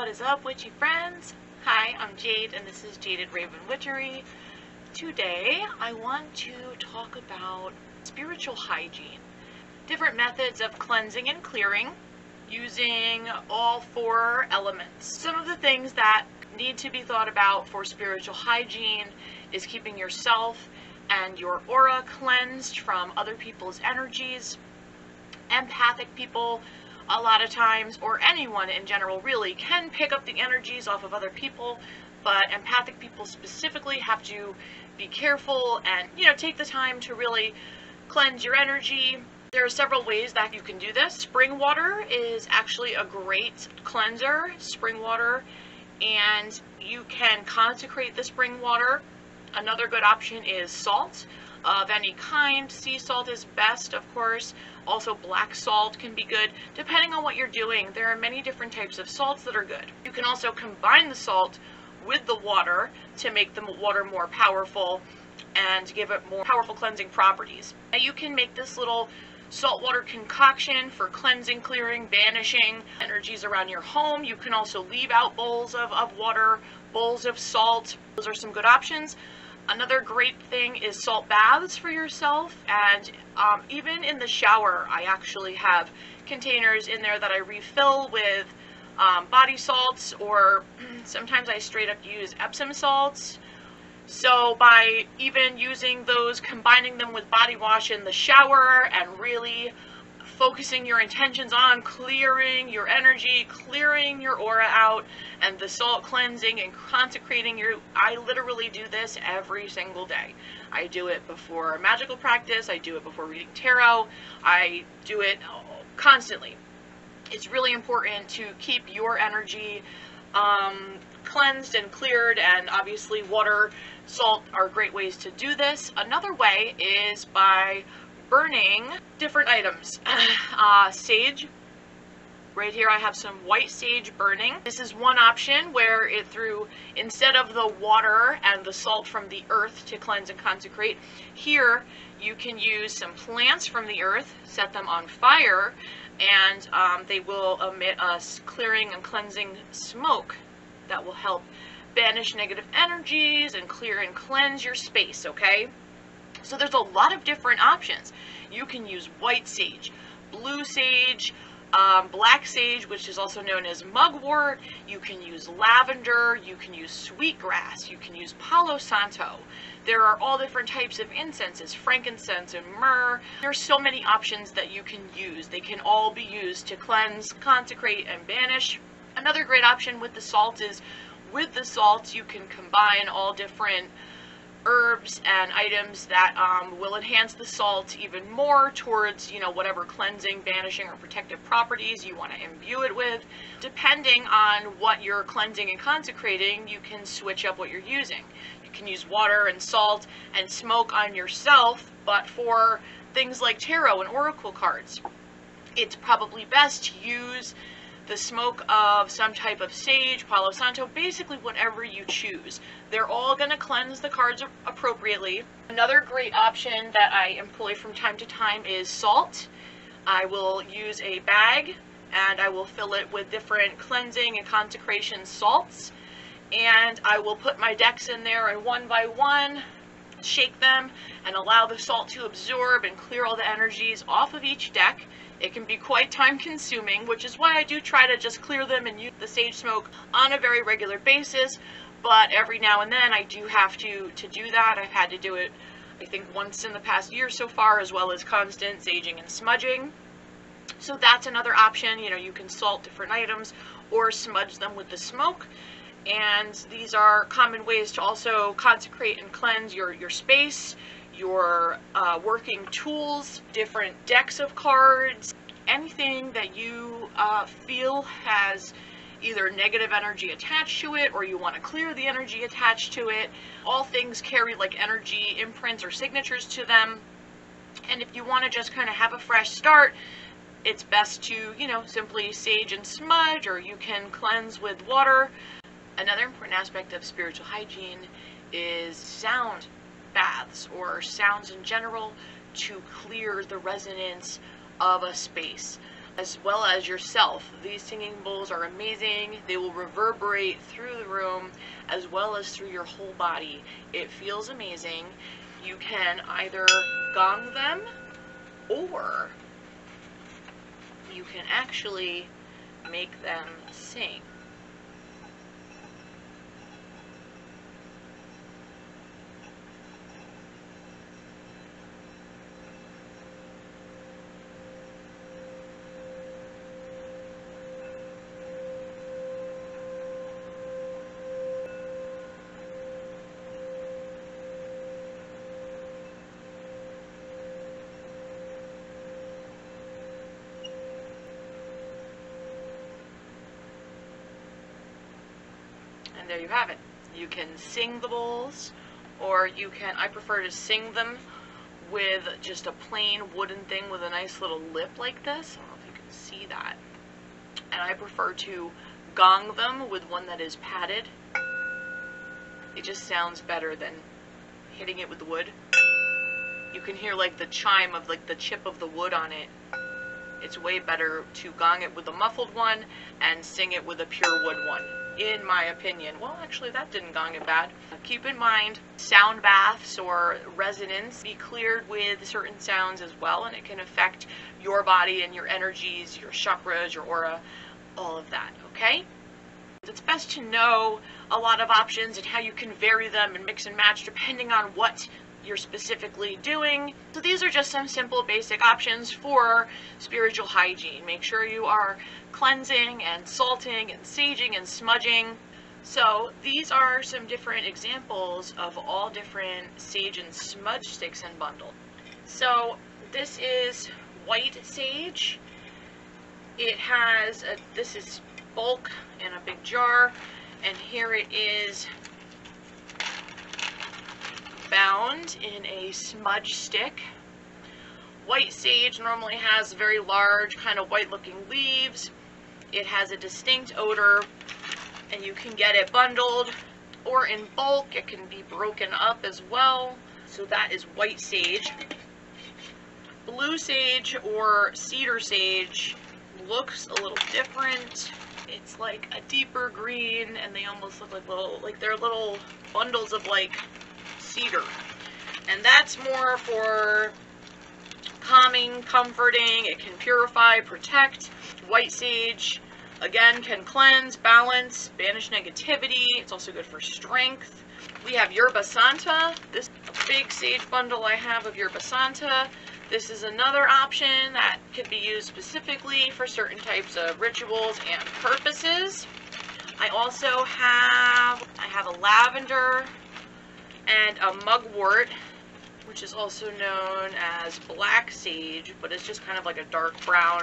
What is up, witchy friends? Hi, I'm Jade, and this is Jaded Raven Witchery. Today, I want to talk about spiritual hygiene. Different methods of cleansing and clearing using all four elements. Some of the things that need to be thought about for spiritual hygiene is keeping yourself and your aura cleansed from other people's energies. Empathic people a lot of times, or anyone in general really, can pick up the energies off of other people, but empathic people specifically have to be careful and, you know, take the time to really cleanse your energy. There are several ways that you can do this. Spring water is actually a great cleanser, spring water, and you can consecrate the spring water. Another good option is salt of any kind. Sea salt is best, of course. Also, black salt can be good. Depending on what you're doing, there are many different types of salts that are good. You can also combine the salt with the water to make the water more powerful and give it more powerful cleansing properties. Now you can make this little saltwater concoction for cleansing, clearing, banishing energies around your home. You can also leave out bowls of, of water, bowls of salt. Those are some good options. Another great thing is salt baths for yourself and um, even in the shower I actually have containers in there that I refill with um, body salts or sometimes I straight up use Epsom salts. So by even using those, combining them with body wash in the shower and really focusing your intentions on clearing your energy, clearing your aura out, and the salt cleansing and consecrating your. I literally do this every single day. I do it before magical practice, I do it before reading tarot, I do it constantly. It's really important to keep your energy um, cleansed and cleared, and obviously, water, salt are great ways to do this. Another way is by burning different items. uh, sage. Right here I have some white sage burning. This is one option where it through, instead of the water and the salt from the earth to cleanse and consecrate, here you can use some plants from the earth, set them on fire, and um, they will emit a clearing and cleansing smoke that will help banish negative energies and clear and cleanse your space, okay? So there's a lot of different options. You can use white sage, blue sage, um, black sage, which is also known as mugwort. You can use lavender. You can use sweetgrass. You can use palo santo. There are all different types of incenses, frankincense and myrrh. There's so many options that you can use. They can all be used to cleanse, consecrate, and banish. Another great option with the salt is with the salt you can combine all different herbs and items that um, will enhance the salt even more towards, you know, whatever cleansing, banishing, or protective properties you want to imbue it with. Depending on what you're cleansing and consecrating, you can switch up what you're using. You can use water and salt and smoke on yourself, but for things like tarot and oracle cards, it's probably best to use the smoke of some type of sage, Palo Santo, basically whatever you choose. They're all going to cleanse the cards appropriately. Another great option that I employ from time to time is salt. I will use a bag and I will fill it with different cleansing and consecration salts. And I will put my decks in there and one by one shake them and allow the salt to absorb and clear all the energies off of each deck. It can be quite time consuming, which is why I do try to just clear them and use the sage smoke on a very regular basis. But every now and then I do have to, to do that. I've had to do it, I think, once in the past year so far, as well as constant saging and smudging. So that's another option. You know, you can salt different items or smudge them with the smoke. And these are common ways to also consecrate and cleanse your, your space, your uh, working tools, different decks of cards, anything that you uh, feel has either negative energy attached to it or you want to clear the energy attached to it. All things carry like energy imprints or signatures to them. And if you want to just kind of have a fresh start, it's best to, you know, simply sage and smudge or you can cleanse with water. Another important aspect of spiritual hygiene is sound baths or sounds in general to clear the resonance of a space. as well as yourself. These singing bowls are amazing. They will reverberate through the room as well as through your whole body. It feels amazing. You can either gong them or you can actually make them sing. And there you have it. You can sing the bowls, or you can, I prefer to sing them with just a plain wooden thing with a nice little lip like this. I don't know if you can see that. And I prefer to gong them with one that is padded. It just sounds better than hitting it with the wood. You can hear like the chime of like the chip of the wood on it. It's way better to gong it with a muffled one and sing it with a pure wood one in my opinion. Well, actually, that didn't gong it bad. Keep in mind, sound baths or resonance be cleared with certain sounds as well, and it can affect your body and your energies, your chakras, your aura, all of that, okay? It's best to know a lot of options and how you can vary them and mix and match depending on what you're specifically doing. So these are just some simple basic options for spiritual hygiene. Make sure you are cleansing and salting and saging and smudging. So these are some different examples of all different sage and smudge sticks and bundle. So this is white sage. It has, a, this is bulk in a big jar, and here it is bound in a smudge stick. White sage normally has very large, kind of white looking leaves. It has a distinct odor and you can get it bundled or in bulk. It can be broken up as well. So that is white sage. Blue sage or cedar sage looks a little different. It's like a deeper green and they almost look like little, like they're little bundles of like cedar. And that's more for calming, comforting, it can purify, protect. White sage, again, can cleanse, balance, banish negativity. It's also good for strength. We have Yerba Santa. This big sage bundle I have of Yerba Santa. This is another option that could be used specifically for certain types of rituals and purposes. I also have, I have a lavender and a mugwort, which is also known as black sage, but it's just kind of like a dark brown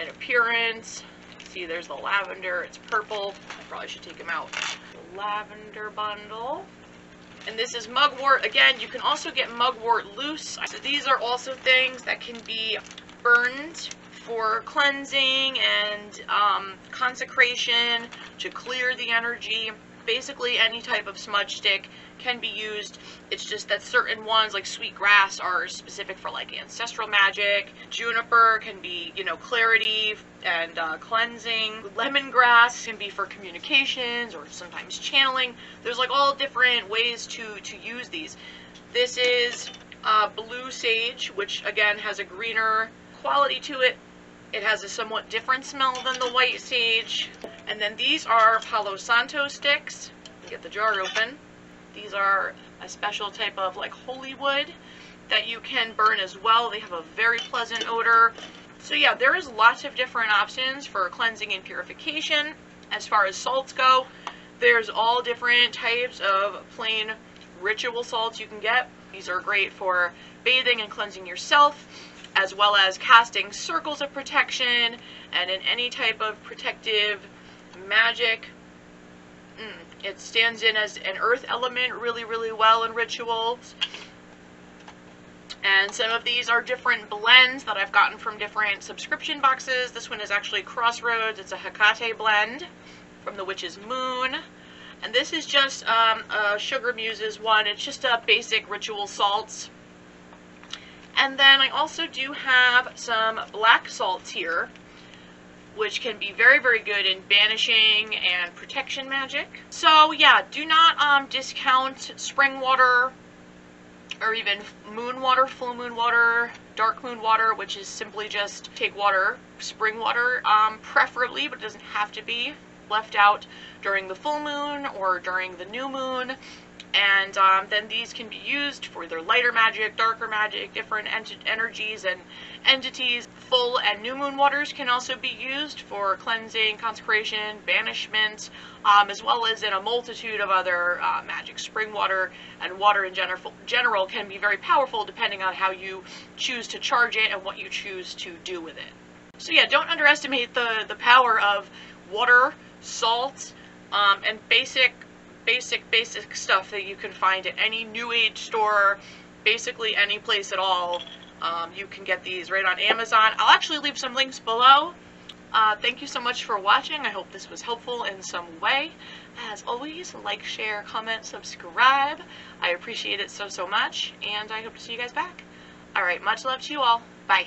in appearance. See, there's the lavender, it's purple. I probably should take them out. The lavender bundle. And this is mugwort. Again, you can also get mugwort loose. So these are also things that can be burned for cleansing and um, consecration to clear the energy basically any type of smudge stick can be used. It's just that certain ones, like sweet grass, are specific for like ancestral magic. Juniper can be, you know, clarity and uh, cleansing. Lemongrass can be for communications or sometimes channeling. There's like all different ways to, to use these. This is uh, blue sage, which again has a greener quality to it. It has a somewhat different smell than the white sage. And then these are Palo Santo sticks. Get the jar open. These are a special type of like holy wood that you can burn as well. They have a very pleasant odor. So yeah, there is lots of different options for cleansing and purification. As far as salts go, there's all different types of plain ritual salts you can get. These are great for bathing and cleansing yourself, as well as casting circles of protection and in any type of protective magic. Mm, it stands in as an earth element really, really well in rituals. And some of these are different blends that I've gotten from different subscription boxes. This one is actually Crossroads. It's a Hecate blend from the Witch's Moon. And this is just um, a Sugar Muses one. It's just a basic ritual salts. And then I also do have some black salts here. which can be very, very good in banishing and protection magic. So yeah, do not um, discount spring water or even moon water, full moon water, dark moon water, which is simply just take water, spring water, um, preferably, but it doesn't have to be, left out during the full moon or during the new moon. And um, then these can be used for either lighter magic, darker magic, different ent energies and entities. Full and new moon waters can also be used for cleansing, consecration, banishment, um, as well as in a multitude of other uh, magic. Spring water and water in gener general can be very powerful depending on how you choose to charge it and what you choose to do with it. So yeah, don't underestimate the, the power of water, salt, um, and basic, basic, basic stuff that you can find at any New Age store, basically any place at all. Um, you can get these right on Amazon. I'll actually leave some links below. Uh, thank you so much for watching. I hope this was helpful in some way. As always, like, share, comment, subscribe. I appreciate it so, so much, and I hope to see you guys back. Alright, much love to you all. Bye.